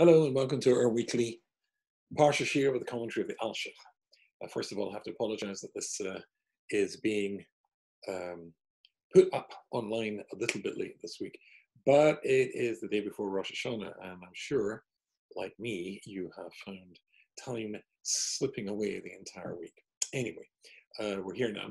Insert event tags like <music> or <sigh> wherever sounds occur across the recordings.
Hello and welcome to our weekly Parsha Shiur with the commentary of the Alshich. Uh, first of all, I have to apologize that this uh, is being um, put up online a little bit late this week, but it is the day before Rosh Hashanah, and I'm sure, like me, you have found time slipping away the entire week. Anyway, uh, we're here now.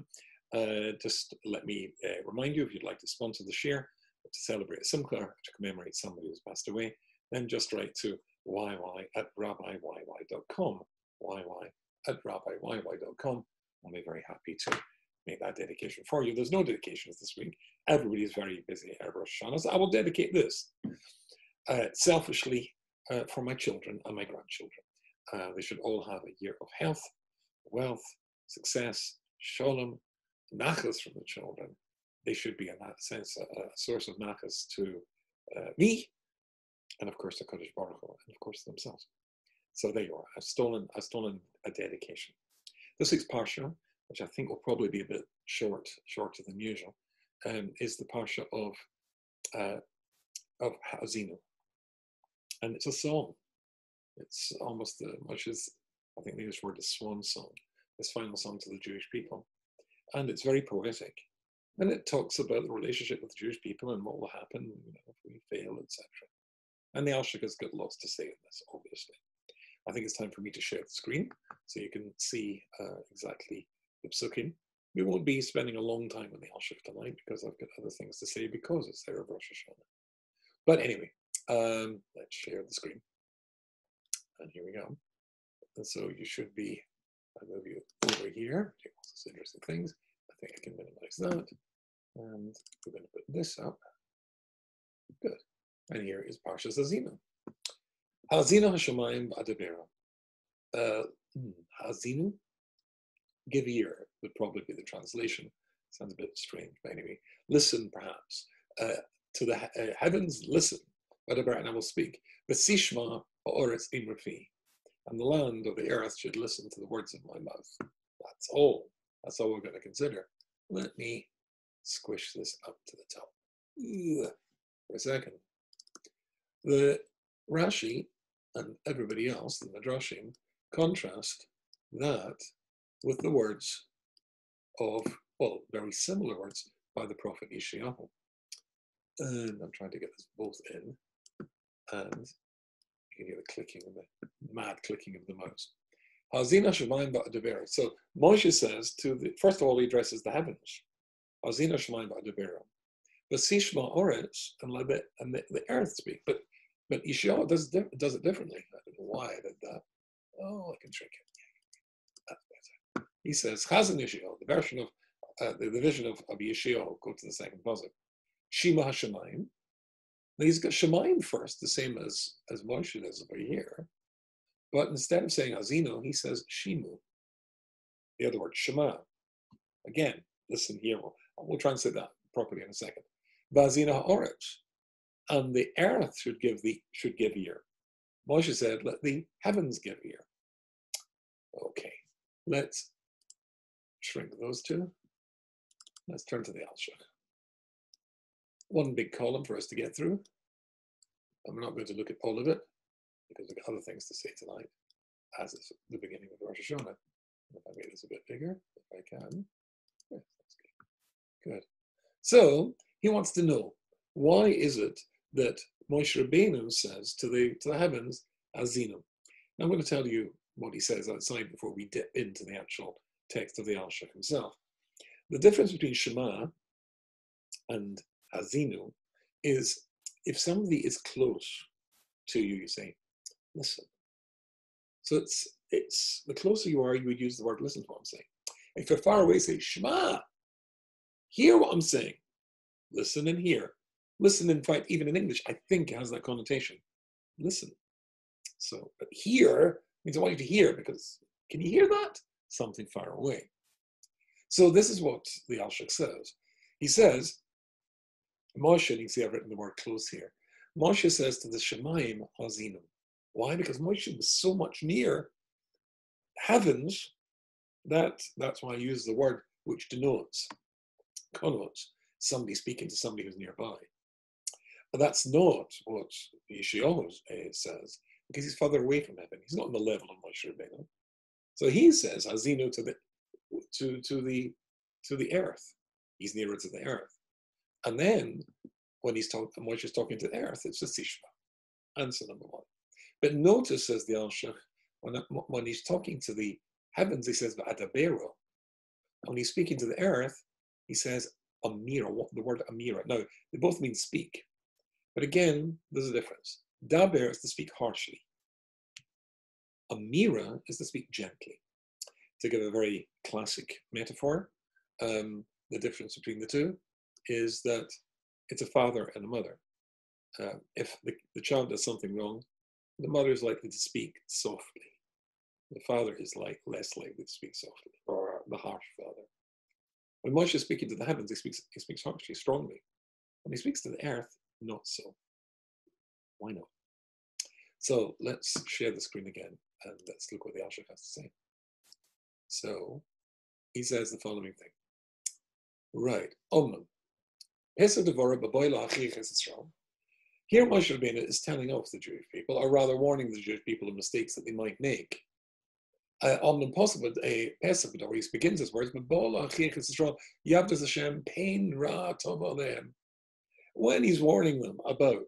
Uh, just let me uh, remind you if you'd like to sponsor the shiur to celebrate Simcha to commemorate somebody who's passed away, then just write to yy at rabbiyyy.com, yy at rabbiyyy.com. I'll be very happy to make that dedication for you. There's no dedications this week. Everybody's very busy at Rosh Hashanah. So I will dedicate this uh, selfishly uh, for my children and my grandchildren. Uh, they should all have a year of health, wealth, success, shalom, nachas from the children. They should be, in that sense, a, a source of nachas to uh, me and of course HaKadosh Baruch Hu, and of course themselves. So there you are. I've stolen, I've stolen a dedication. This week's parsha, which I think will probably be a bit short, shorter than usual, um, is the parsha of uh, of Haazinu, and it's a song. It's almost as much as I think the English word is swan song, this final song to the Jewish people, and it's very poetic. And it talks about the relationship with the Jewish people and what will happen you know, if we fail, etc. And the Alshich has got lots to say in this, obviously. I think it's time for me to share the screen so you can see uh, exactly the psukim. We won't be spending a long time on the Alshich tonight because I've got other things to say because it's there of Rosh Hashanah. But anyway, um, let's share the screen. And here we go. And so you should be, I'll move you over here. Do all those interesting things. I think I can minimize that. And we're going to put this up. Good. And here is Parshas Haazinu. Haazinu Hashemayim Adabera. Uh, hmm, Hazinu, give ear would probably be the translation. Sounds a bit strange, but anyway, listen perhaps. Uh, to the uh, heavens, listen, Adabera, and I will speak. But Sishma Oretz Imrafi. And the land of the earth should listen to the words of my mouth. That's all. That's all we're going to consider. Let me squish this up to the top. Ugh, for a second. The Rashi and everybody else, the Midrashim, contrast that with the words of, well, very similar words by the prophet Yeshayahu. And I'm trying to get this both in, and you can hear the clicking of the mad clicking of the mouse. Haazinu Shemaim. So Moshe says to the, first of all, he addresses the heavens. Haazinu Shemaim. But Sishma Oretz, and the, and the, the earth speak. But but Yeshayahu does, does it differently. I don't know why I did that. Oh, I can shrink it. He says, Chazan Yeshayahu, the version of, uh, the, the vision of, of Yeshayahu, go to the second puzzle. Shema HaShemayim. He's got Shemayim first, the same as, as Moshe does over here. But instead of saying Haazinu, he says Shimu. The other word, Shema. Again, listen here. We'll, we'll translate that properly in a second. Vazina Ha'oretz and the earth should give the should give ear. Moshe said, "Let the heavens give ear." Okay, let's shrink those two. Let's turn to the Alshich. One big column for us to get through. I'm not going to look at all of it because we've got other things to say tonight, as is the beginning of Rosh Hashanah. If I make this a bit bigger, if I can. That's good. Good. So he wants to know why is it that Moshe Rabbeinu says to the to the heavens, Azinu. I'm going to tell you what he says outside before we dip into the actual text of the Alshich himself. The difference between Shema and Azinu is if somebody is close to you, you say, listen. So it's it's the closer you are, you would use the word listen to what I'm saying. If you're far away, say Shema. Hear what I'm saying. Listen and hear. Listen, in fact, even in English, I think has that connotation. Listen. So, but hear means I want you to hear because can you hear that? Something far away. So this is what the Alshich says. He says, Moshe, you can see I've written the word close here. Moshe says to the Shemaim Hazinu. Why? Because Moshe was so much near heavens that that's why I use the word which denotes, connotes somebody speaking to somebody who's nearby. But that's not what Yeshayahu uh, says. because he's further away from heaven. He's not on the level of Moshe Rabbeinu. So he says, Azinu to the to to the to the earth. He's nearer to the earth. And then when he's talking Moshe is talking to the earth, it's a Sishma. Answer number one. But notice, says the Alshich, when, when he's talking to the heavens, he says Adabero. When he's speaking to the earth, he says Amira, the word Amira. Now, they both mean speak. But again, there's a difference. Daber is to speak harshly. Amira is to speak gently. To give a very classic metaphor, um, the difference between the two is that it's a father and a mother. Uh, if the, the child does something wrong, the mother is likely to speak softly. The father is like less likely to speak softly, or the harsh father. When Moshe is speaking to the heavens, he speaks, he speaks harshly, strongly. When he speaks to the earth, not so. Why not? So let's share the screen again and let's look what the Alshich has to say. So he says the following thing. Right. Omnum. Here Moshe Rabbeinu is telling off the Jewish people, or rather warning the Jewish people of mistakes that they might make. Uh, Omnum possible a Pesach he begins his words, Yavdas Hashem, pain ra them. When he's warning them about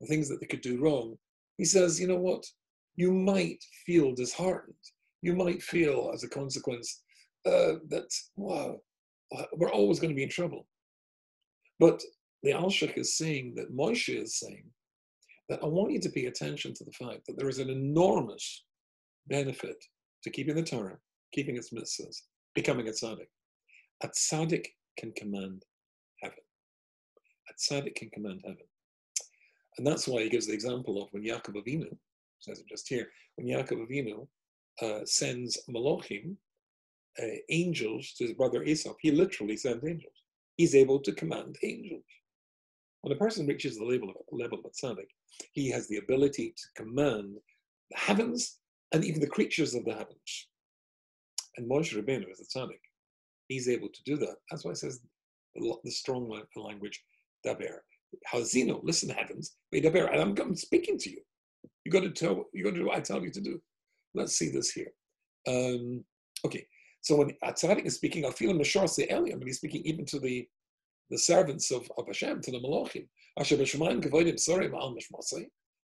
the things that they could do wrong, he says, you know what? You might feel disheartened. You might feel, as a consequence, uh, that, wow, we're always going to be in trouble. But the Alshich is saying that Moshe is saying that I want you to pay attention to the fact that there is an enormous benefit to keeping the Torah, keeping its mitzvahs, becoming a tzaddik. A tzaddik can command tzaddik can command heaven. And that's why he gives the example of when Yaakov Avinu, says it just here, when Yaakov Avinu uh, sends Malachim, uh, angels to his brother Esau, he literally sends angels. He's able to command angels. When a person reaches the level of, level of tzaddik, he has the ability to command the heavens and even the creatures of the heavens. And Moshe Rabbeinu is a tzaddik. He's able to do that. That's why it says the strong language, daber. Haazinu, listen, heavens, and I'm, I'm speaking to you. You got to tell, you got to do what I tell you to do. Let's see this here. Um, okay, so when Atzadik is speaking, I feel him Mashar Elim, and he's speaking even to the the servants of, of Hashem, to the Malachim.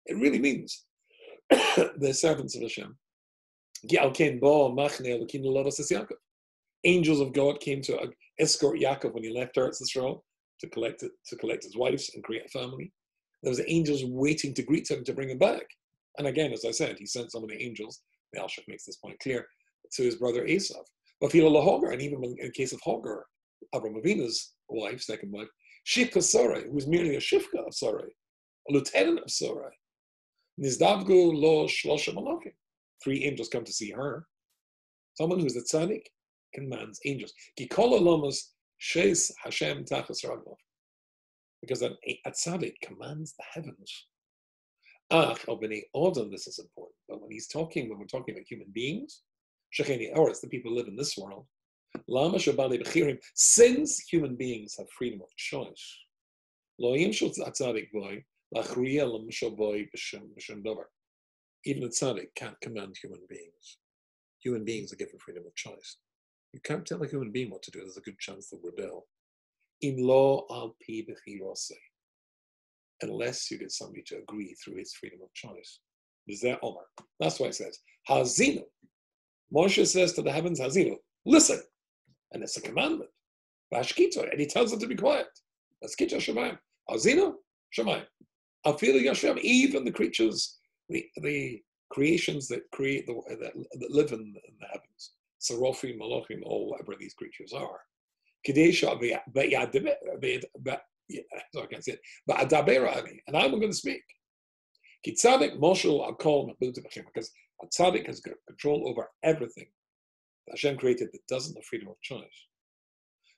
It really means <coughs> the servants of Hashem. Angels of God came to escort Yaakov when he left Eretz Yisrael to collect to collect his wives and create a family. There was angels waiting to greet him to bring him back. And again, as I said, he sent some of the angels. The Alshich makes this point clear to his brother Esav. But Hagar, and even in the case of Hagar, Avram Avinu's wife, second wife, Shifcha Sarai, who was merely a Shifcha of Sarai, a lieutenant of Sarai. Nizdavgu lo shlosha malachim. Three angels come to see her. Someone who's a tzaddik commands angels. Kikola lomas Shes Hashem Tachas Raglov. Because an, a tzaddik commands the heavens. Ach, oh, Albany Odom, this is important. But when he's talking, when we're talking about human beings, Shecheni Oris, the people who live in this world, Lama Bechirim, since human beings have freedom of choice, Loim Shul Tzaddik Boy, Lachriya Lam Shaboy B'Shem Dover. Even a tzaddik can't command human beings. Human beings are given freedom of choice. You can't tell a human being what to do. There's a good chance they'll rebel. In law, al pi unless you get somebody to agree through his freedom of choice. Is there Omar? That's why it says, Haazinu. Moshe says to the heavens, Haazinu, listen. And it's a commandment. Vashkito, and he tells them to be quiet. Vashkito Shemaim. Haazinu, Shemaim. Afilu Yashem, even the creatures, the, the creations that create the that, that live in, in the heavens. Seraphim, Malachim, or whatever these creatures are. Kadesha, so I can say it. And I'm going to speak. Kitzadik Moshel Akol because a tzaddik has got control over everything that Hashem created that doesn't have freedom of choice.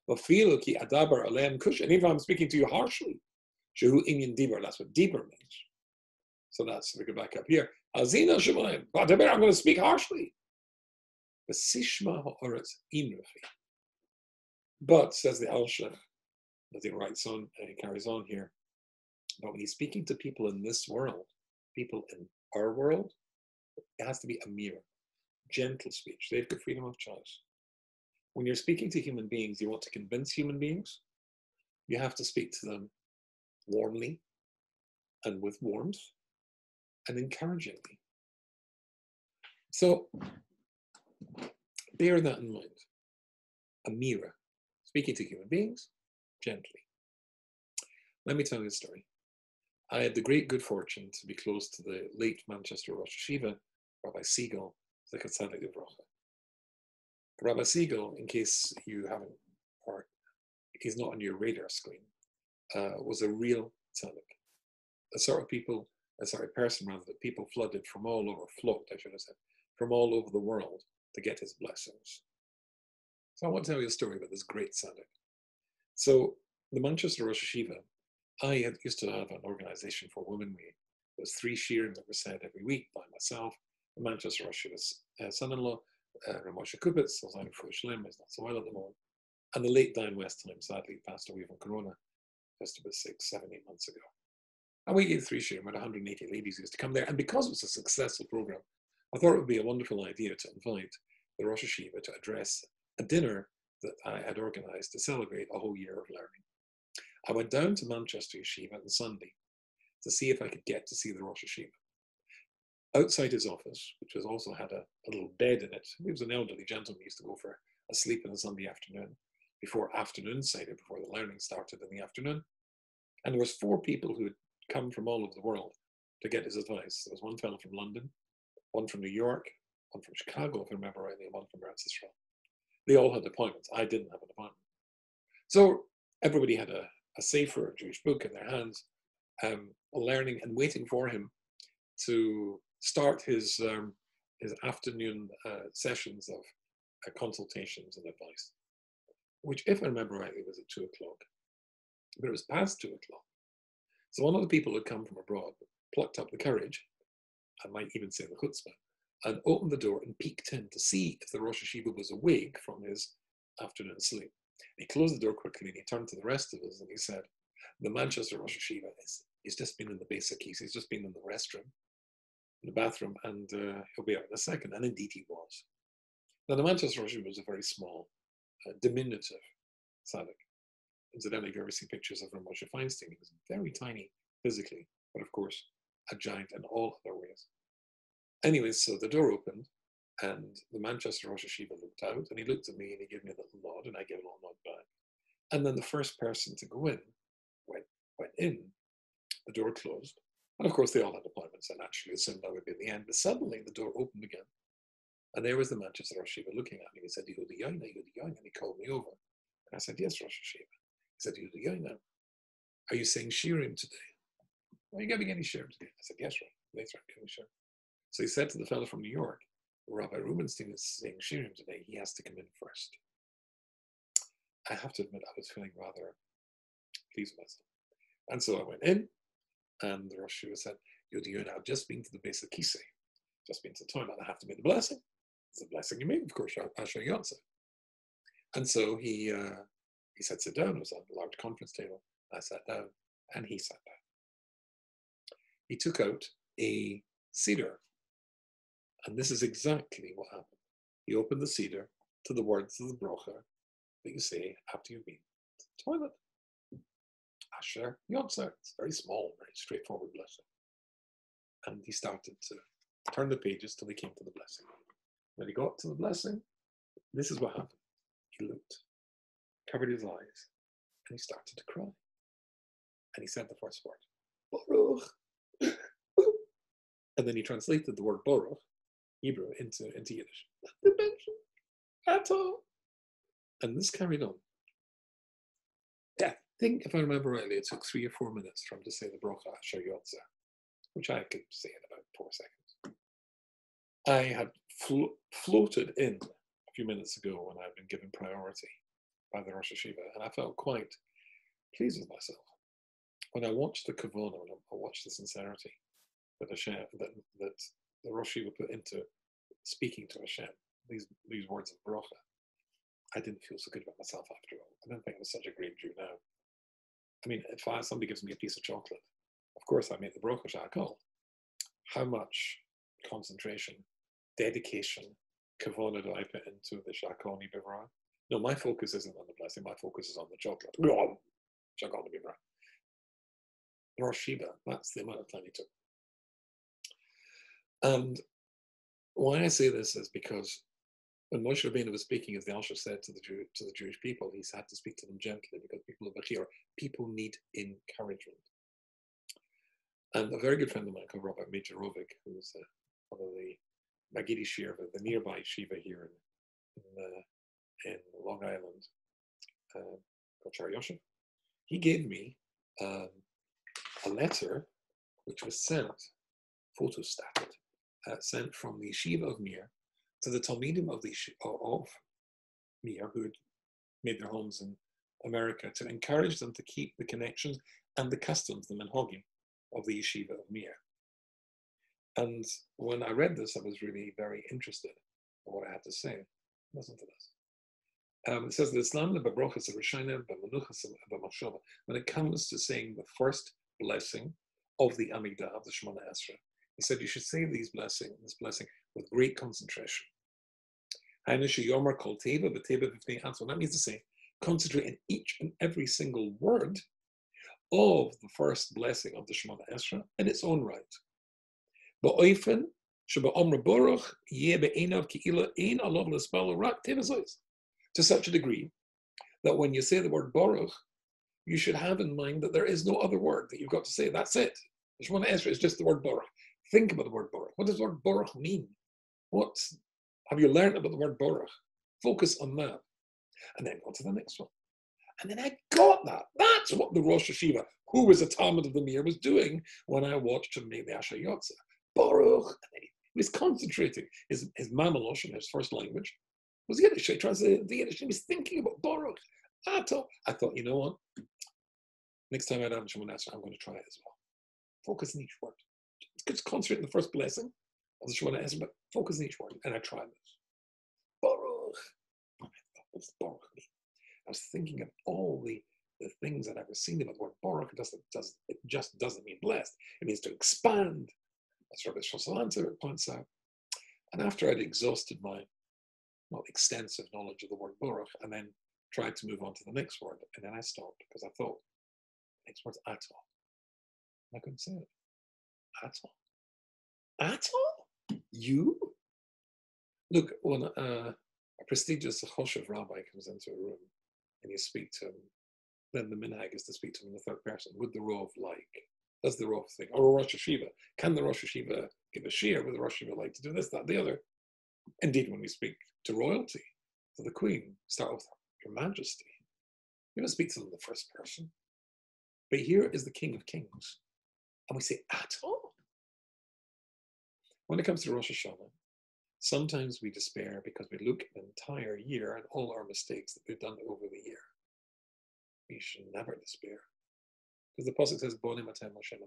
But feel ki adabar alem kush, and even if I'm speaking to you harshly, shehu inyan dibar, that's what deeper means. So that's, we go back up here. Azina shemayim, I'm going to speak harshly. But, says the Alshich, as he writes on, and he carries on here, but when he's speaking to people in this world, people in our world, it has to be a mirror, gentle speech. They've got freedom of choice. When you're speaking to human beings, you want to convince human beings, you have to speak to them warmly and with warmth and encouragingly. So bear that in mind. A mirror, speaking to human beings gently. Let me tell you a story. I had the great good fortune to be close to the late Manchester Rosh Yeshiva, Rabbi Segal, Tzadik Livrocha. Rabbi Segal, in case you haven't, or he's not on your radar screen, uh, was a real tzaddik. A sort of people, a sort of person rather, that people flooded from all over, flocked, I should have said, from all over the world to get his blessings. So I want to tell you a story about this great tzaddik. So the Manchester Rosh Yeshiva, I had, used to have an organization for women. We, was three shiurim that were said every week by myself, the Manchester Rosh Yeshiva's uh, son-in-law, uh, Ramosha Kupitz, who's on for Shlim, is not so well at the moment, and the late Diane Westheim, sadly passed away from corona just about six, seven, eight months ago. And we gave three shiurim, about 180 ladies used to come there. And because it was a successful program, I thought it would be a wonderful idea to invite the Rosh Yeshiva to address a dinner that I had organized to celebrate a whole year of learning. I went down to Manchester Yeshiva on Sunday to see if I could get to see the Rosh Yeshiva. Outside his office, which was also had a, a little bed in it, he was an elderly gentleman, who used to go for a sleep on a Sunday afternoon before afternoon Seder, before the learning started in the afternoon. And there was four people who had come from all over the world to get his advice. There was one fellow from London, one from New York, one from Chicago, if I remember rightly, and one from Eretz. They all had appointments. I didn't have an appointment. So everybody had a, a Sefer, a Jewish book in their hands, um, learning and waiting for him to start his, um, his afternoon uh, sessions of uh, consultations and advice, which, if I remember rightly, was at two o'clock. But it was past two o'clock. So one of the people who had come from abroad plucked up the courage, I might even say the chutzpah, and opened the door and peeked in to see if the Rosh Yeshiva was awake from his afternoon sleep. He closed the door quickly and he turned to the rest of us and he said, The Manchester Rosh Yeshiva is he's just been in the basic keys, he's just been in the restroom, in the bathroom, and uh, he'll be out in a second. And indeed he was. Now, the Manchester Rosh Yeshiva was a very small, uh, diminutive tzaddik. Incidentally, if you ever see pictures of Moshe Feinstein, he was very tiny physically, but of course, a giant in all other ways. Anyways, so the door opened and the Manchester Rosh Yeshiva looked out and he looked at me and he gave me a little nod and I gave a little nod back. And then the first person to go in went, went in, the door closed. And of course, they all had appointments and naturally assumed I would be the end. But suddenly the door opened again. And there was the Manchester Rosh Yeshiva looking at me. He said, Yehuda Yoina, Yehuda Yoina. And he called me over. And I said, Yes, Rosh Yeshiva. He said, Yehuda Yoina, are you saying shiurim today? Are you giving any shiurim today? I said, Yes, right. Later I'm giving shiurim. So he said to the fellow from New York, Rabbi Rubinstein is saying shiurim today. He has to come in first. I have to admit, I was feeling rather pleased with myself. And so I went in, and the Rosh Yeshiva said, Yoina, I've just been to the base of Kisei, just been to the toilet. I have to make the blessing. It's a blessing you make, of course, I'll show Asher Yotze. And so he uh, he said, sit down. It was on a large conference table. I sat down, and he sat down. He took out a siddur, and this is exactly what happened. He opened the siddur to the words of the brocha that you say after you've been to the toilet. Ah, Asher Yotzer. It's very small, very straightforward blessing. And he started to turn the pages till he came to the blessing. When he got to the blessing, this is what happened. He looked, covered his eyes, and he started to cry. And he said the first word, Baruch. <coughs> and then he translated the word Baruch, Hebrew, into, into Yiddish. Not to mention at all. And this carried on. I think, if I remember rightly, it took three or four minutes for him to say the Brocha Asher Yotze, which I could say in about four seconds. I had flo- floated in a few minutes ago when I'd been given priority by the Rosh HaYeshiva, and I felt quite pleased with myself. When I watched the Kavona, I watched the sincerity that Hashem, that, that the Rosh would put into speaking to Hashem, these, these words of Brocha, I didn't feel so good about myself after all. I didn't think I was such a great Jew now. I mean, if I, somebody gives me a piece of chocolate, of course I make the Brocha Shehakol. how much concentration, dedication, kavona do I put into the Shakoni Bivra? No, my focus isn't on the blessing, my focus is on the chocolate. Shakoni Bivra. Rosh Shiva, that's the amount of time he took. And why I say this is because when Moshe Rabbeinu was speaking, as the Alshar said to the, Jew, to the Jewish people, he had to speak to them gently because people of Bachir, people need encouragement. And a very good friend of mine called Robert Mijarovic, who's uh, one of the Magidi Shiva, the nearby Shiva here in, in, uh, in Long Island, uh, called Yosef, he gave me um, a letter which was sent, photostated, uh, sent from the Yeshiva of Mir to the Talmidim of the of Mir who had made their homes in America to encourage them to keep the connections and the customs, the menhogim of the Yeshiva of Mir. And when I read this, I was really very interested in what I had to say. Listen to this. Um, it says that Islam when it comes to saying the first blessing of the Amidah, of the Shemona Esrei. he said you should say these blessing, this blessing with great concentration. That means to say, concentrate in each and every single word of the first blessing of the Shemona Esrei in its own right. To such a degree that when you say the word Baruch, you should have in mind that there is no other word that you've got to say. That's it. The Shemona Esrei is just the word Baruch. Think about the word Baruch. What does the word Baruch mean? What have you learned about the word Baruch? Focus on that. And then go to the next one. And then I got that. That's what the Rosh HaYeshiva, who was a Talmid of the Mir, was doing when I watched him make the Asher Yotze. Baruch. He was concentrating. His, his Mamalosh his first language was Yiddish. He translated the Yiddish. He was thinking about Baruch. Thought, I thought, you know what? Next time I someone else, I'm going to try it as well. Focus on each word. Just concentrate on the first blessing of the Shemona Esrei, but focus on each word. And I tried this. Baruch. Baruch mean? I was thinking of all the, the things that I've seen about the word Baruch. It, doesn't, does, it just doesn't mean blessed. It means to expand. That's Rabbi Shosalanter points out. And after I'd exhausted my well, extensive knowledge of the word Baruch, and then tried to move on to the next word, and then I stopped because I thought, next word's Atol. I couldn't say it. Atol. Atol? You? Look, when uh, a prestigious Choshev rabbi comes into a room and you speak to him, then the minhag is to speak to him in the third person with the Rov like. That's the Rov thing. Or a Rosh HaYeshiva. Can the Rosh HaYeshiva give a shiur with the Rosh HaYeshiva like to do this, that, the other? Indeed, when we speak to royalty, to the Queen, start with Your Majesty. You don't speak to them in the first person. But here is the King of Kings. And we say, at all. Oh. When it comes to Rosh Hashanah, sometimes we despair because we look at the entire year and all our mistakes that we've done over the year. We should never despair. Because the Pasuk says, Bonim Atem Hashem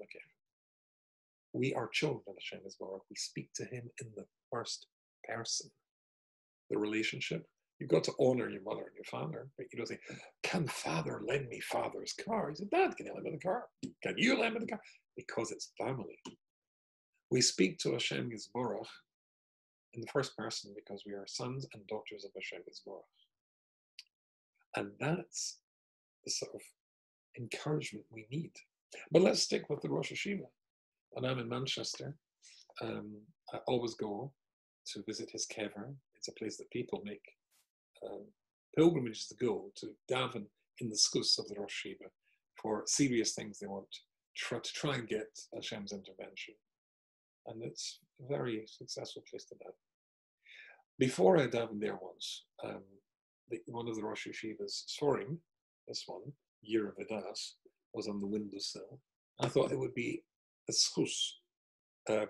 We are children of Hashem Baruch. We speak to him in the first person. The relationship. You've got to honor your mother and your father, but you don't say, Can father lend me father's car? He said, Dad, can you lend me the car? Can you lend me the car? Because it's family. We speak to Hashem Yisborach in the first person because we are sons and daughters of Hashem Yisborach. And that's the sort of encouragement we need. But let's stick with the Rosh HaYeshiva. When I'm in Manchester, um, I always go to visit his kever. It's a place that people make um, pilgrimages to go to daven in the skus of the Rosh HaYeshiva for serious things they want to try and get Hashem's intervention and it's a very successful place to live. Before I davened there once, um, the, one of the Rosh Yeshivas, Sorim, this one, Year of Adas, was on the windowsill. I thought it would be a schus, um,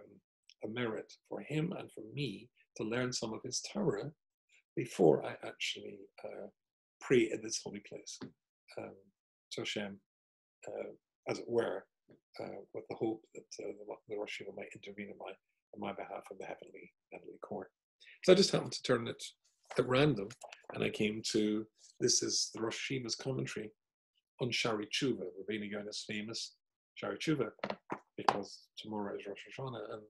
a merit for him and for me to learn some of his Torah before I actually uh, pray in this holy place um, to Hashem, uh, as it were, uh, with the hope that uh, the, the Rosh HaYeshiva might intervene in my, on my behalf in the heavenly, heavenly court. So I just happened to turn it at random, and I came to this is the Rosh HaYeshiva's commentary on Shari Tshuva, Rabbeinu Yonah's famous Shari Tshuva, because tomorrow is Rosh Hashanah, and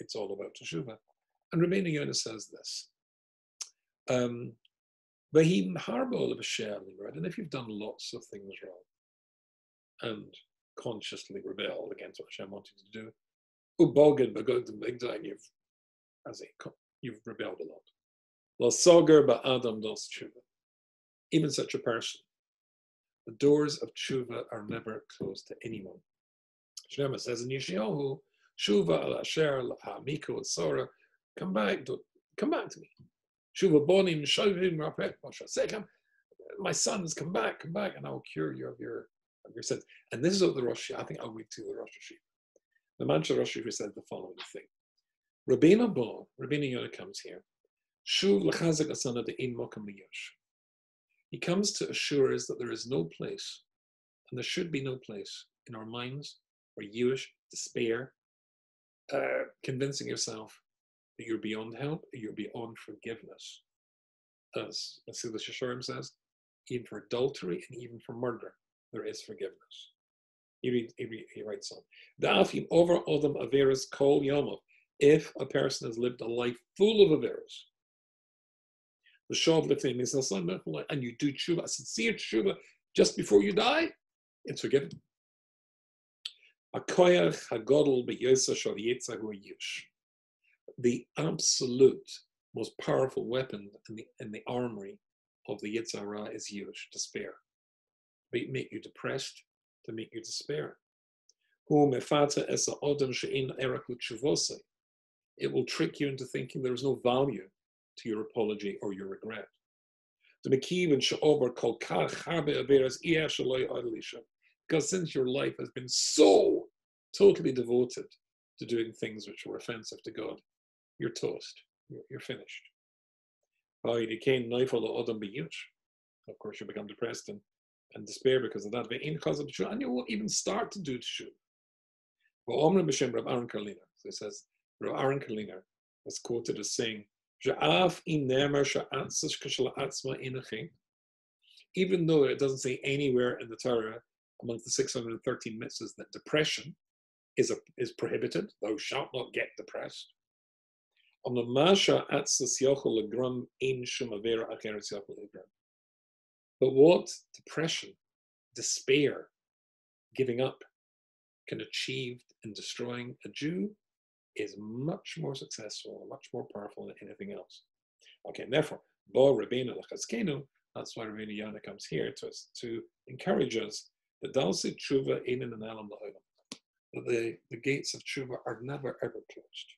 it's all about teshuva. And Rabbeinu Yonah says this. Um, but he harbol of a right? And if you've done lots of things wrong and consciously rebelled against what Hashem wanted to do, ubogin begotten big time, you've as a you've rebelled a lot. Adam tshuva. Even such a person. The doors of tshuva are never closed to anyone. Shneimah says in Yeshayahu, Shuva al asher ha'miku sora, come back, come back to me. Shuva bonim shovim rapet sechem. My sons, come back, come back, and I will cure you of your of your sins. And this is what the Rosh I think I'll read to the Rosh Hashanah. The Mancha Rosh Hashanah said the following thing. Rabbeinu Bo, Rabbeinu Yonah comes here. Shuv l'chazak asana de in mokam He comes to assure us that there is no place, and there should be no place in our minds for Yewish despair, uh, convincing yourself you're beyond help, you're beyond forgiveness. As Mesilas Yesharim says, even for adultery and even for murder, there is forgiveness. He, read, he, read, he writes on. Da'afim over odam averas kol yomov. If a person has lived a life full of averas, the shav lifting is and you do tshuva, a sincere tshuva, just before you die, it's forgiven. The absolute most powerful weapon in the, in the armory of the Yetzer Hara is Yush, despair. To make you depressed, to make you despair. It will trick you into thinking there is no value to your apology or your regret. Because since your life has been so totally devoted to doing things which were offensive to God, you're toast. You're, you're finished. Of course, you become depressed and, and despair because of that. And you won't even start to do tshuva. But Omrim B'Shem Rav Aaron Karliner, so he says, Rav Aaron Karliner was quoted as saying, even though it doesn't say anywhere in the Torah amongst the 613 mitzvahs that depression is, a, is prohibited, thou shalt not get depressed. But what depression, despair, giving up can achieve in destroying a Jew is much more successful and much more powerful than anything else. Okay, and therefore, Bo Rabbeinu Lachazkenu, that's why Rabbeinu Yonah comes here to us to encourage us that Dalsi Tshuva in and Alam that the, the gates of Tshuva are never ever closed.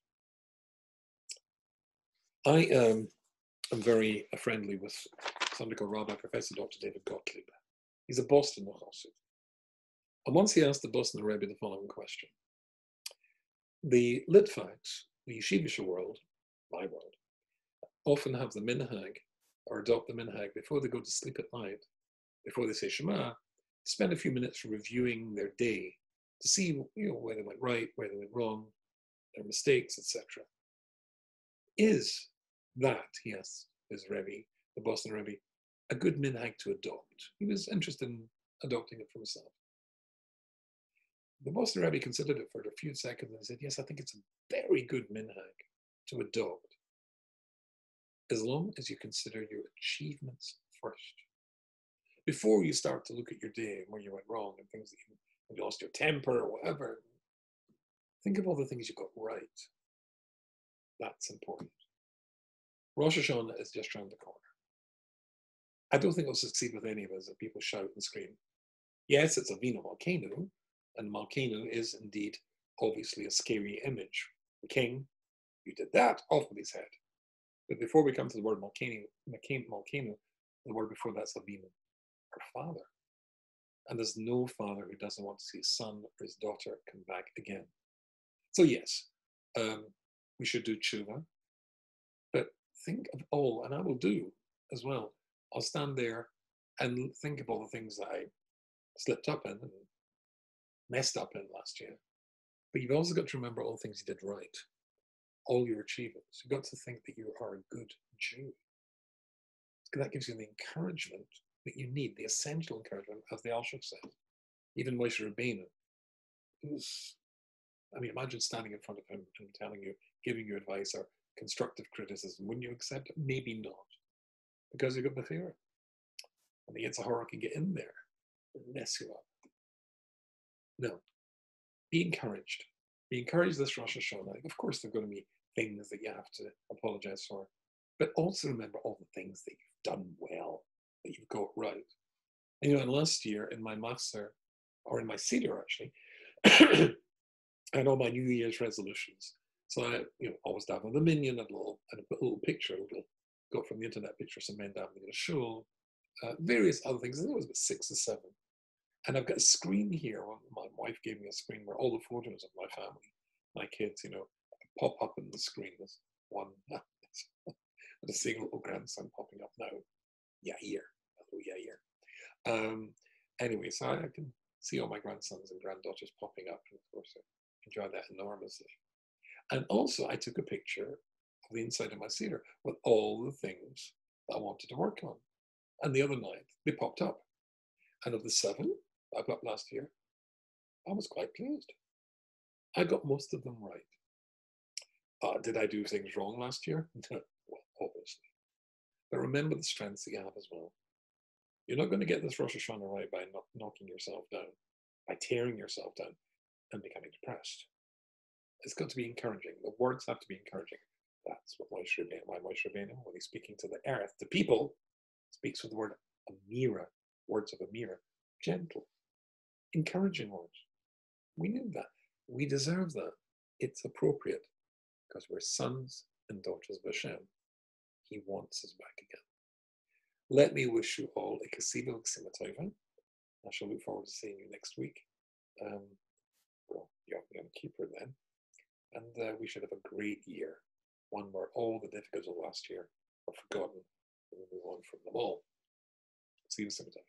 I um, am very friendly with somebody called Rabbi Professor Dr. David Gottlieb. He's a Boston Chassid. And once he asked the Boston Rebbe the following question the Litvaks, the Yeshivish world, my world, often have the minhag or adopt the minhag before they go to sleep at night, before they say Shema, spend a few minutes reviewing their day to see you know, where they went right, where they went wrong, their mistakes, etc. Is that, he asked his Rebbe, the Boston Rebbe, a good minhag to adopt? He was interested in adopting it for himself. The Boston Rebbe considered it for a few seconds and said, Yes, I think it's a very good minhag to adopt, as long as you consider your achievements first. Before you start to look at your day and where you went wrong and things that you, you lost your temper or whatever, think of all the things you got right. That's important. Rosh Hashanah is just around the corner. I don't think it'll succeed with any of us if people shout and scream. Yes, it's Avinu Malkenu, and Malkenu is indeed obviously a scary image. The king, you did that, off with his head. But before we come to the word Malkenu the word before that's Avinu, her father. And there's no father who doesn't want to see his son or his daughter come back again. So yes, um, we should do tshuva, but think of all, and I will do as well. I'll stand there and think of all the things that I slipped up in and messed up in last year. But you've also got to remember all the things you did right, all your achievements. You've got to think that you are a good Jew. That gives you the encouragement that you need, the essential encouragement, as the Alshich said. Even Moshe Rabbeinu, who's I mean, imagine standing in front of him and telling you, giving you advice or constructive criticism. Wouldn't you accept it? Maybe not, because you've got the fear. And the Yetzer Hara can get in there and mess you up. No, be encouraged. Be encouraged this Rosh Hashanah. Of course, there are going to be things that you have to apologize for, but also remember all the things that you've done well, that you've got right. And, you know, and last year in my master, or in my seder actually, <coughs> I had all my New Year's resolutions. So I, you know, always down on the minyan, and a little, and a little picture, a little, got from the internet picture, of some men davening in a shul, uh, various other things. I think it was about six or seven. And I've got a screen here. My wife gave me a screen where all the photos of my family, my kids, you know, pop up in the screen. There's one, <laughs> and a single little grandson popping up now. Yair, hello Yair. Um, anyway, so I can see all my grandsons and granddaughters popping up, and of course, I enjoy that enormously. And also, I took a picture of the inside of my cedar with all the things that I wanted to work on. And the other night, they popped up. And of the seven I got last year, I was quite pleased. I got most of them right. Uh, did I do things wrong last year? <laughs> well, obviously. But remember the strengths that you have as well. You're not going to get this Rosh Hashanah right by not knocking yourself down, by tearing yourself down and becoming depressed. It's got to be encouraging. The words have to be encouraging. That's what Moshe Rabbeinu, why Moshe Rabbeinu, when he's speaking to the earth, the people, speaks with the word Amira, words of Amira, gentle, encouraging words. We need that. We deserve that. It's appropriate because we're sons and daughters of Hashem. He wants us back again. Let me wish you all a Kasiva Ksimatova. I shall look forward to seeing you next week. Um, well, you're going to keep her then. And uh, we should have a great year, one where all the difficulties of last year are forgotten and we move on from them all. See you sometime.